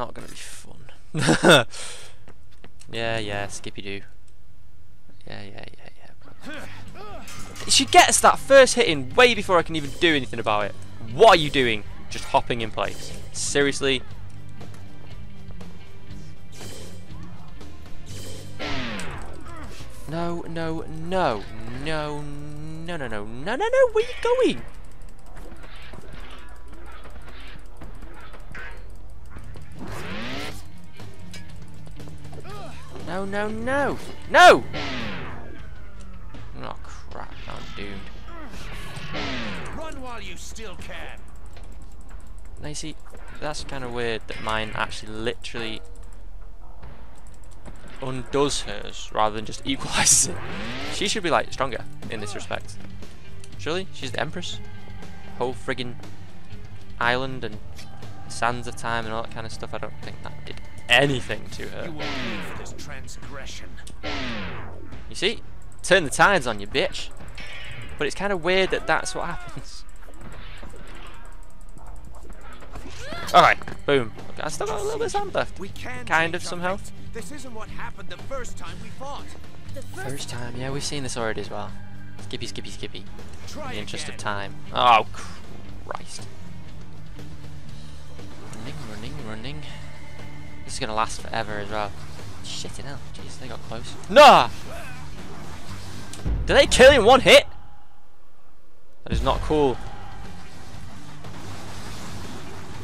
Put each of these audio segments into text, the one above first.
not going to be fun. yeah, yeah, Skippy Doo. Yeah, yeah, yeah, yeah. She gets that first hit in way before I can even do anything about it. What are you doing? Just hopping in place. Seriously? No, no, no, no, no, no, no, no, no, no, where are you going? No, no, no! No! Oh crap, I'm doomed. Run while you still can. Now you see, that's kind of weird that mine actually literally undoes hers rather than just equalizes it. She should be like stronger in this respect. Surely? She's the Empress? Whole friggin' island and sands of time and all that kind of stuff. I don't think that did anything to her. You will pay for this transgression. You see? Turn the tides on you, bitch. But it's kind of weird that that's what happens. Alright, boom. I still got a little bit of sound left. We can Kind of somehow. This isn't what happened the first time we fought. The first, First time, yeah, we've seen this already as well. Skippy, skippy, skippy. In the interest again. of time. Oh, Christ. Running, running, running. This is gonna last forever as well. Shit it hell. Jeez, they got close. Nah! Did they kill in one hit? That is not cool.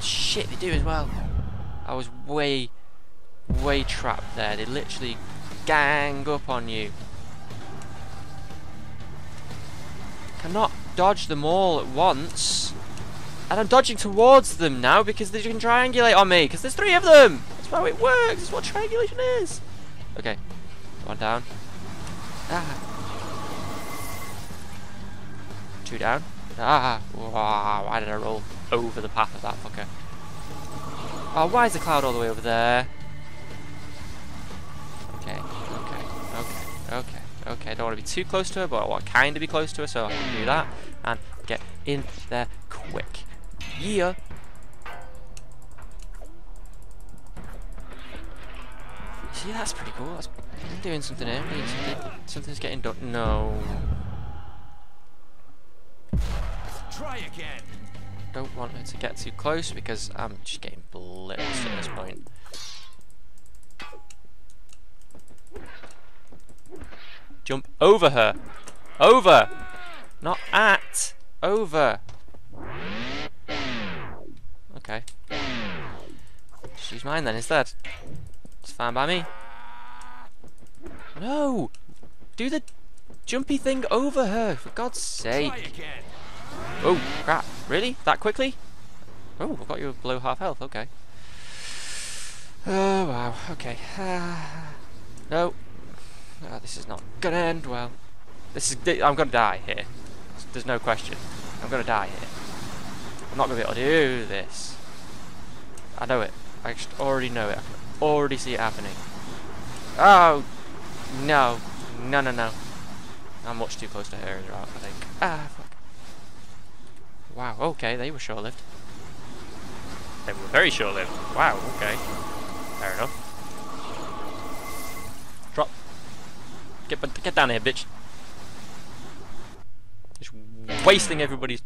Shit, they do as well. I was way, way trapped there. They literally gang up on you. Cannot dodge them all at once. And I'm dodging towards them now because they can triangulate on me. Because there's three of them. How it works. That's what triangulation is. Okay. One down. Ah. Two down. Ah. Wow, why did I roll over the path of that fucker? Oh, why is the cloud all the way over there? Okay, okay, okay, okay, okay. I don't want to be too close to her, but I want to kind of be close to her, so I can do that and get in there quick. Yeah. See, that's pretty cool. That's I'm doing something here. Something. Something's getting done. No. Try again. Don't want her to get too close because I'm just getting blitzed at this point. Jump over her. Over! Not at. Over. Okay. She's mine then instead. It's fine by me. No! Do the jumpy thing over her, for God's sake. Oh, crap. Really? That quickly? Oh, I've got you below half health. Okay. Oh, wow. Okay. no. Ah, this is not gonna end well. This is. I'm gonna die here. There's no question. I'm gonna die here. I'm not gonna be able to do this. I know it. I just already know it. Already see it happening. Oh! No. No, no, no. I'm much too close to her I think. Ah, fuck. Wow, okay, they were short-lived. They were very short-lived. Wow, okay. Fair enough. Drop. Get get down here, bitch. Just wasting everybody's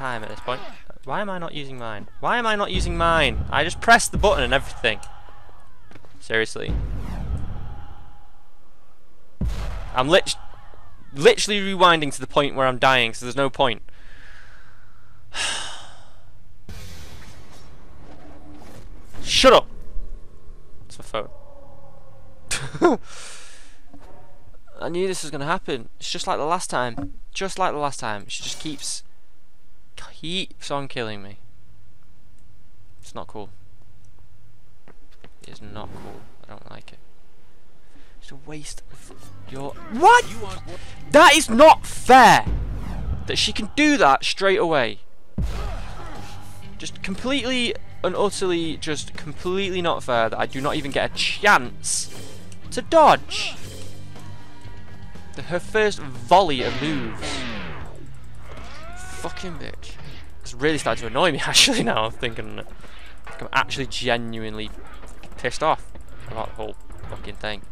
time at this point. Why am I not using mine? Why am I not using mine? I just pressed the button and everything. Seriously. I'm lit literally rewinding to the point where I'm dying, so there's no point. Shut up! It's my phone. I knew this was gonna happen. It's just like the last time. Just like the last time. She just keeps keeps on killing me. It's not cool. It is not cool. I don't like it. It's a waste of your What? You? That is not fair! That she can do that straight away. Just completely and utterly, just completely not fair that I do not even get a chance to dodge. The, her first volley of moves. Fucking bitch. It's really starting to annoy me actually now, I'm thinking. I'm actually genuinely pissed off about the whole fucking thing.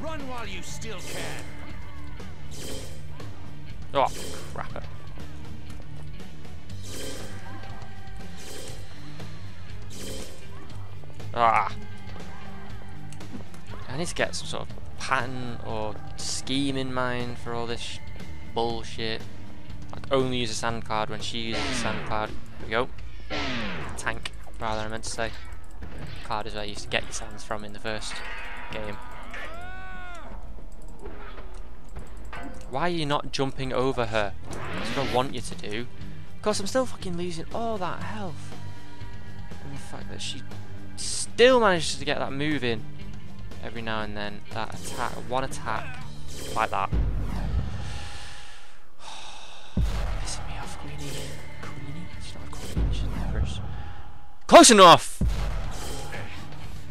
Run while you still can. Oh, crap. Ah. I need to get some sort of pattern or scheme in mind for all this sh bullshit. Only use a sand card when she uses a sand card. There we go. Tank, rather I meant to say. Card is where you used to get your sands from in the first game. Why are you not jumping over her? That's what I want you to do. Of course, I'm still fucking losing all that health. And the fact that she still manages to get that move in every now and then. That attack, one attack, like that. Close enough!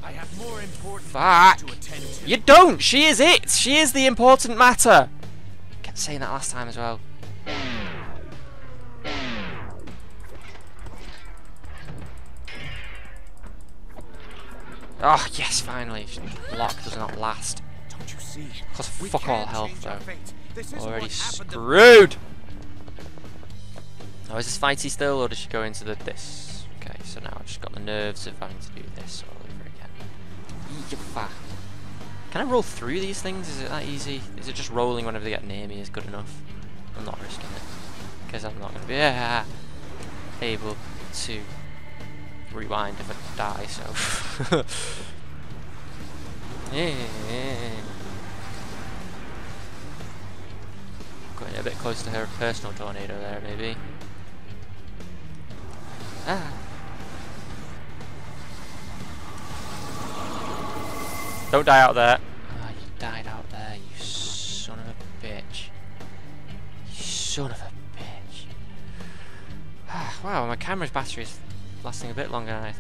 I have more important Fuck! to attend to. You don't! She is it! She is the important matter! Kept saying that last time as well. Oh, yes, finally. Block does not last. Don't you see? Plus fuck all health, though. Already what happened to- screwed! Oh, is this fighty still, or does she go into the this? So now I've just got the nerves of having to do this all over again. Can I roll through these things? Is it that easy? Is it just rolling whenever they get near me is good enough? I'm not risking it. Because I'm not going to be uh, able to rewind if I die, so... yeah. Going a bit close to her personal tornado there, maybe. Ah. Don't die out there. Ah, you died out there, you son of a bitch. You son of a bitch. Ah, wow, my camera's battery is lasting a bit longer than I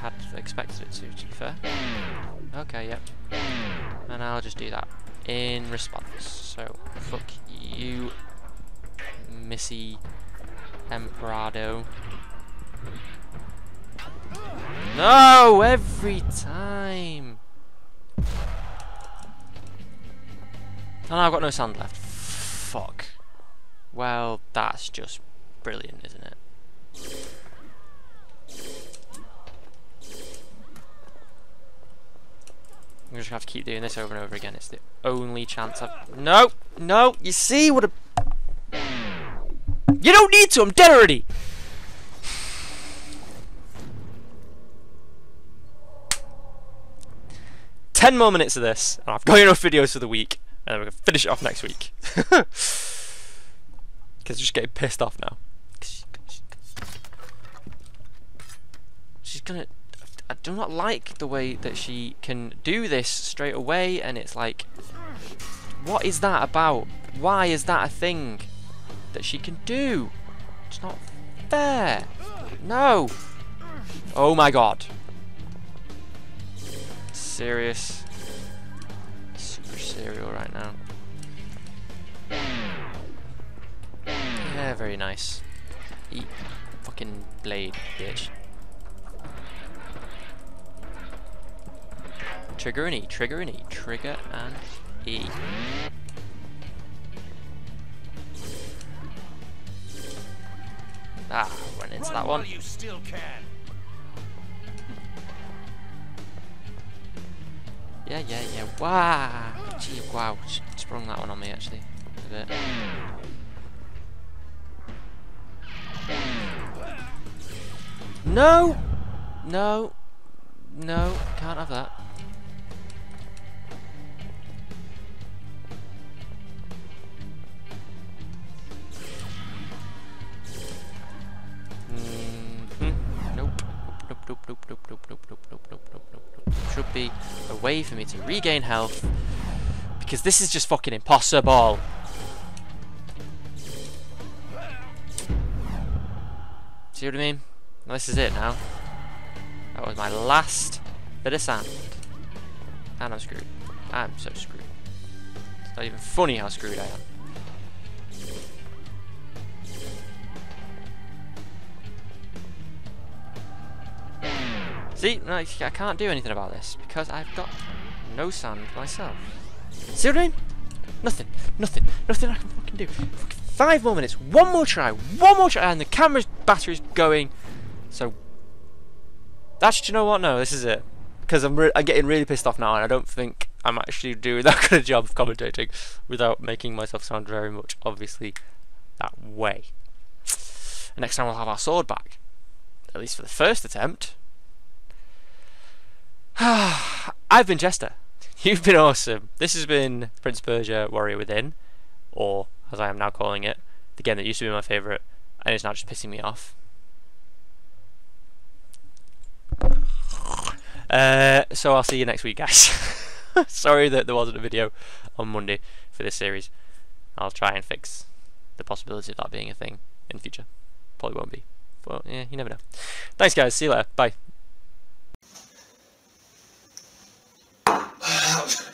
had expected it to, to be fair. Okay, yep. And I'll just do that in response. So, fuck you, Missy Emperado. No, every time. No, I've got no sand left. Fuck. Well, that's just brilliant, isn't it? I'm just gonna have to keep doing this over and over again. It's the only chance I've. No, no. You see what a. You don't need to. I'm dead already. Ten more minutes of this, and I've got enough videos for the week, and then we're gonna finish it off next week. Because just getting pissed off now. She's gonna. I do not like the way that she can do this straight away, and it's like, what is that about? Why is that a thing that she can do? It's not fair. No. Oh my god. Serious. Super serial right now. Yeah, very nice. Eat fucking blade, bitch. Trigger and E, trigger and E, trigger and E. Ah, went into Run that one. Yeah, yeah, yeah. Wow. Gee, wow. Sprung that one on me actually. A bit. No! No. No, can't have that. Mhm. Nope. Nope, nope, nope, nope, nope, nope, nope, nope, nope. Should be way for me to regain health. Because this is just fucking impossible. See what I mean? Well, this is it now. That was my last bit of sand. And I'm screwed. I'm so screwed. It's not even funny how screwed I am. See, I can't do anything about this because I've got no sand myself. See what I mean? Nothing, nothing, nothing I can fucking do. Five more minutes, one more try, one more try, and the camera's battery's going. So, that's, you know what? No, this is it. Because I'm, I'm getting really pissed off now, and I don't think I'm actually doing that good a job of commentating without making myself sound very much, obviously, that way. And next time we'll have our sword back. At least for the first attempt. I've been Jester. You've been awesome. This has been Prince Persia Warrior Within, or as I am now calling it, the game that used to be my favourite, and it's now just pissing me off. Uh, so I'll see you next week, guys. Sorry that there wasn't a video on Monday for this series. I'll try and fix the possibility of that being a thing in the future. Probably won't be, but yeah, you never know. Thanks, guys. See you later. Bye. out.